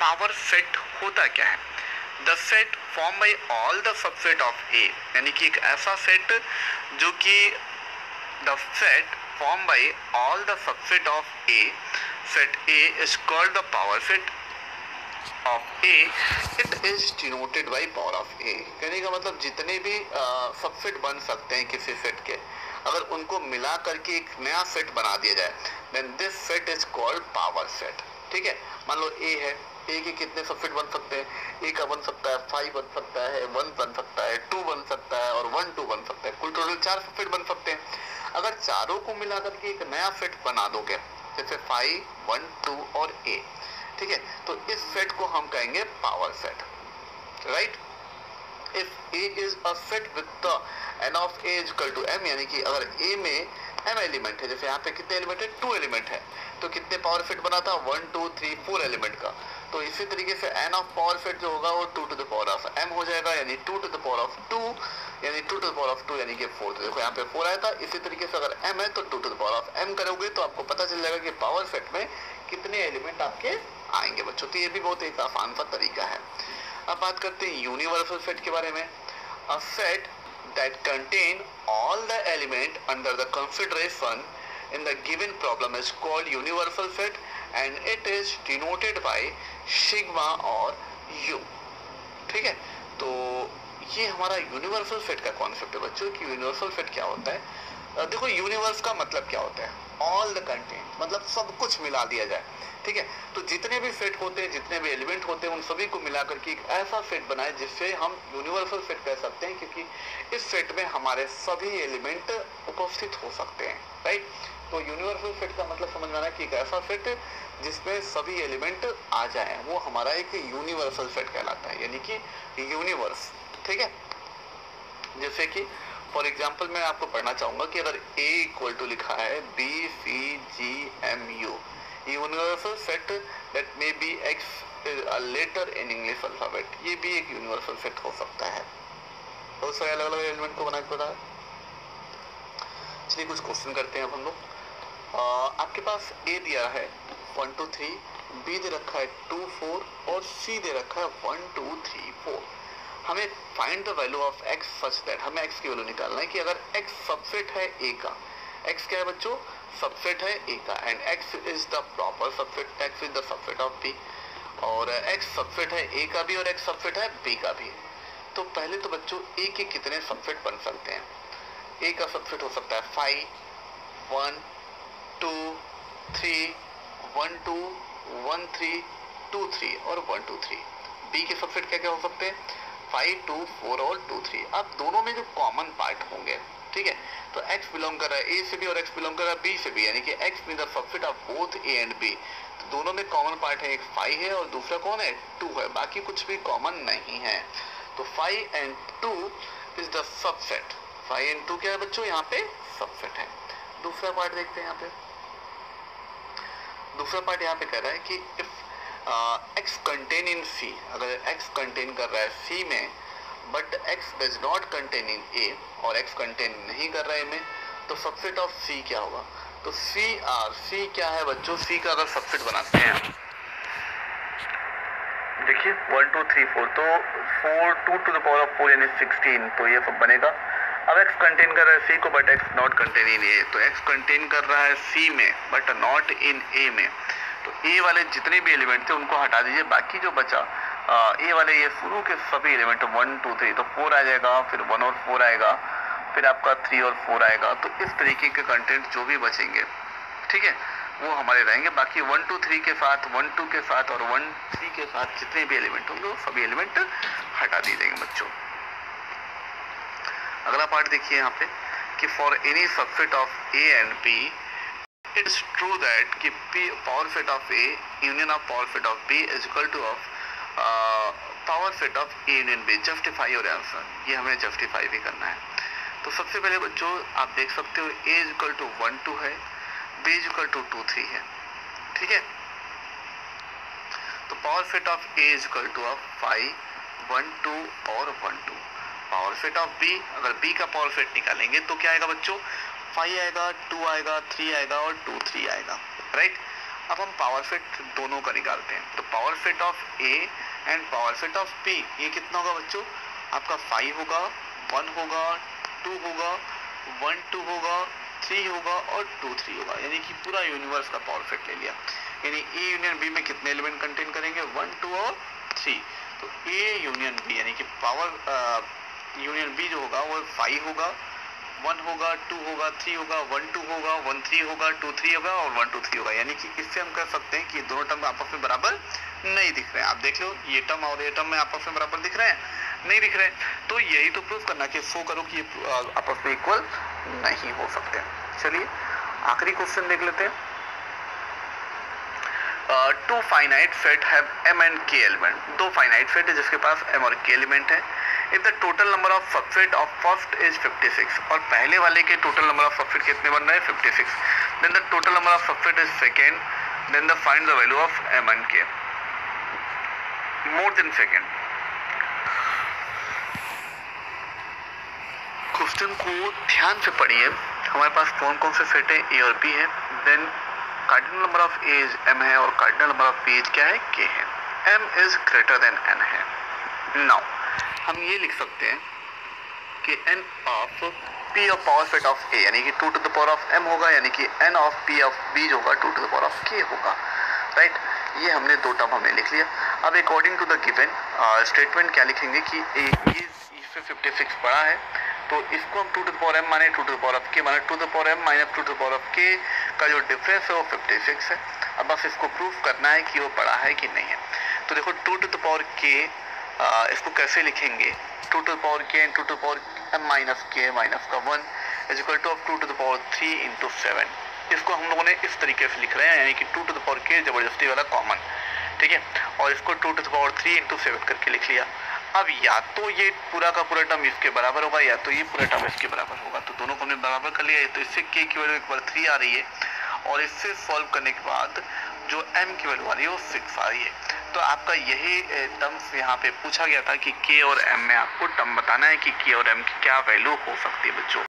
Power set होता क्या है? The set form by all the subset of A यानी कि एक ऐसा सेट जो कि the set form by all the subset of A कहने का मतलब जितने भी सबसेट बन सकते हैं किसी सेट के, अगर उनको मिला करके एक नया सेट बना दिया जाए then this set is called power set ठीक है? मान लो ए है ए के कितने सबसेट बन सकते हैं? ए का बन सकता है फाइव बन सकता है वन बन सकता है टू बन सकता है और वन टू बन सकता है। कुल टोटल चार सबसेट बन सकते हैं। अगर चारों को मिला करके एक नया सेट बना दोगे, जैसे फाइव वन टू और ए ठीक है? तो इस सेट को हम कहेंगे power set right if A is a set with the n of A is equal to m यानी कि अगर ए में एम एलिमेंट है, जैसे यहाँ पे कितने एलिमेंट है? टू एलिमेंट है। तो कितने पावर सेट बना था one two three four element का। तो इसी तरीके से एन ऑफ़ पावर सेट जो होगा वो two to the power of m हो जाएगा, यानी two to the power of two यानी two to the power of two यानी कि फोर तो देखो यहाँ पे फोर आया था, इसी तरीके से अगर एम है तो two to the power of m करोगे तो आपको पता चल जाएगा कि पावर सेट में कितने एलिमेंट आपके आएँगे बच्चों। तो ये भी बहुत एक आसान सा तरीका है। अब बात करते हैं यूनिवर्सल सेट के बारे में। A set that contain all the element under the consideration in the given problem is called universal set. And it is denoted by sigma और यू ठीक है? तो ये हमारा यूनिवर्सल सेट का कॉन्सेप्ट है बच्चों कि यूनिवर्सल सेट क्या होता है? देखो यूनिवर्स का मतलब क्या होता है? ऑल द कंटेंट मतलब सब कुछ मिला दिया जाए, ठीक है? तो जितने भी सेट होते हैं, जितने भी एलिमेंट होते हैं, उन सभी को मिलाकर के एक ऐसा सेट बनाए जिससे हम यूनिवर्सल सेट कह सकते हैं, क्योंकि इस सेट में हमारे सभी एलिमेंट उपस्थित हो सकते हैं राइट तो यूनिवर्सल सेट का मतलब समझ में आना कि एक ऐसा सेट जिसमें सभी एलिमेंट आ जाए, वो हमारा एक यूनिवर्सल सेट कहलाता है, यानी कि यूनिवर्स ठीक है? जैसे कि फॉर एग्ज़ाम्पल मैं आपको पढ़ना चाहूँगा कि अगर ए इक्वल टू लिखा है B C G M U set that may be x a letter in English alphabet, ये भी एक यूनिवर्सल सेट हो सकता है। बहुत सारे अलग अलग एलिमेंट को बना के है? चलिए कुछ क्वेश्चन करते हैं हम लोग। आपके पास ए दिया है वन टू थ्री बी दे रखा है टू फोर और सी दे रखा है वन टू थ्री फोर हमें find the value of x such that हमें एक्स की वैल्यू निकालना है कि अगर एक्स सबसेट है ए का एक्स क्या है बच्चों? सबसेट है ए का and x is the proper subset x is the subset of B और एक्स सबसेट है ए का भी और एक्स सबसेट है बी का भी। तो पहले तो बच्चों ए के कितने सबसेट बन सकते हैं? ए का सबसेट हो सकता है five one two three one two one three two three और वन टू थ्री बी के सबसेट क्या क्या हो सकते हैं? फाइव टू फोर और टू थ्री अब दोनों में जो कॉमन पार्ट होंगे, ठीक है? तो x बिलोंग कर रहा है a से भी और x बिलोंग कर रहा है b से भी यानी कि x mean the subset of both a and b तो दोनों में कॉमन पार्ट है, एक 5 है और दूसरा कौन है? 2 है। बाकी कुछ भी कॉमन नहीं है। तो 5 and 2 is the subset 5 and 2 क्या है बच्चों? यहाँ पे सबसेट है। दूसरा पार्ट देखते हैं यहाँ पे। दूसरा पार्ट यहाँ पे कह रहा है कि if x contain in C अगर x कंटेन कर रहा है c में but x does not contain in a और x कंटेन नहीं कर रहा है में तो सबसेट ऑफ़ c क्या होगा? तो सी आर सी क्या है बच्चों? C का अगर सबसेट बनाते हैं, देखिए वन टू थ्री फोर तो four two to the power of four यानी सिक्सटीन तो ये सब बनेगा। अब x कंटेन कर रहा है c को but x not contain in A तो एक्स कंटेन कर रहा है c में बट नॉट इन a में। तो a वाले जितने भी एलिमेंट थे, उनको हटा दीजिए। बाकी जो बचा ए वाले ये शुरू के सभी एलिमेंट वन टू थ्री तो फोर आ जाएगा, फिर वन और फोर आएगा, फिर आपका थ्री और फोर आएगा। तो इस तरीके के कंटेंट जो भी बचेंगे, ठीक है, वो हमारे रहेंगे। बाकी वन टू थ्री के साथ वन टू के साथ और वन थ्री के साथ जितने भी एलिमेंट होंगे, वो सभी एलिमेंट हटा दिए जाएँगे बच्चों। अगला पार्ट देखिए यहाँ पे कि for any subset of A and B is true that कि P power set of A union of power set of B is equal to of power set of A union B justify और answer ये हमें justify भी करना है। तो सबसे पहले बच्चों, आप देख सकते हो A is equal to one two है B is equal to two three है। ठीक है? तो power set of A is equal to of five one two और one two power set of B अगर बी का पावर सेट निकालेंगे तो क्या आएगा बच्चों? फाइव आएगा टू आएगा थ्री आएगा और टू थ्री आएगा राइट अब हम पावर फिट दोनों का निकालते हैं। तो power fit of A and power fit of B ये कितना होगा बच्चों? आपका फाइव होगा वन होगा टू होगा वन टू होगा थ्री होगा और टू थ्री होगा। यानी कि पूरा यूनिवर्स का पावर फिट ले लिया। यानी ए यूनियन बी में कितने एलिमेंट कंटेन करेंगे? वन टू और थ्री तो ए यूनियन बी यानी कि पावर यूनियन बी जो होगा, वो फाइव होगा वन होगा टू होगा थ्री होगा वन टू होगा वन थ्री होगा टू थ्री होगा और वन टू थ्री होगा। यानी कि इससे हम कह सकते हैं कि दोनों टर्म आपस में बराबर नहीं दिख रहे हैं। आप देख लो, ये टर्म और ये टर्म में आपस में बराबर दिख रहे हैं, नहीं दिख रहे तो यही तो प्रूफ करना कि शो करो कि आपस में इक्वल नहीं हो सकते चलिए, आखिरी क्वेश्चन देख लेते हैं। Two finite set have m and k element दो फाइनाइट सेट है जिसके पास एम और के एलिमेंट है। If the total number of subset of first is 56 और पहले वाले के टोटल नंबर ऑफ़ सबसेट कितने बन रहे हैं? 56 then the total number of subset is second then the find the value of m and k more than second question को ध्यान से पढ़िए। हमारे पास कौन कौन से सेट है? ए और बी है। Then cardinal number of A is m है और कार्डिनल नंबर ऑफ़ बी क्या है? के है। M is greater than n है। नाउ हम ये लिख सकते हैं कि n of P of power set of A यानी कि two to the power of m होगा, यानी कि n of P of B जो होगा two to the power of k होगा। राइट ये हमने दो टर्म हमने लिख लिया। अब according to the given statement क्या लिखेंगे कि ए इससे फिफ्टी सिक्स बड़ा है। तो इसको हम टू टू पावर एम माने two to power of k माने two to power m minus two to power of k का जो डिफरेंस है, वो फिफ्टी सिक्स है। अब बस इसको प्रूफ करना है कि वो बड़ा है कि नहीं है। तो देखो टू टू पावर के इसको कैसे लिखेंगे? Two to power k and two to power m minus k minus का one is equal to of two to the power three into seven इसको हम लोगों ने इस तरीके से लिख रहे हैं, यानी कि टू टू द पावर के ज़बरदस्ती वाला कॉमन ठीक है? और इसको two to the power three into seven करके लिख लिया। अब या तो ये पूरा का पूरा टर्म इसके बराबर होगा, या तो ये पूरा टर्म इसके बराबर होगा। तो दोनों को हमने बराबर कर लिया। है तो इससे के की वैल्यू एक बार थ्री आ रही है। और इससे सॉल्व करने के बाद जो एम की वैल्यू आ रही है, वो सिक्स आ रही है। तो आपका यही टर्म्स यहाँ पे पूछा गया था कि के और एम में आपको टर्म बताना है कि के और एम की क्या वैल्यू हो सकती है बच्चों।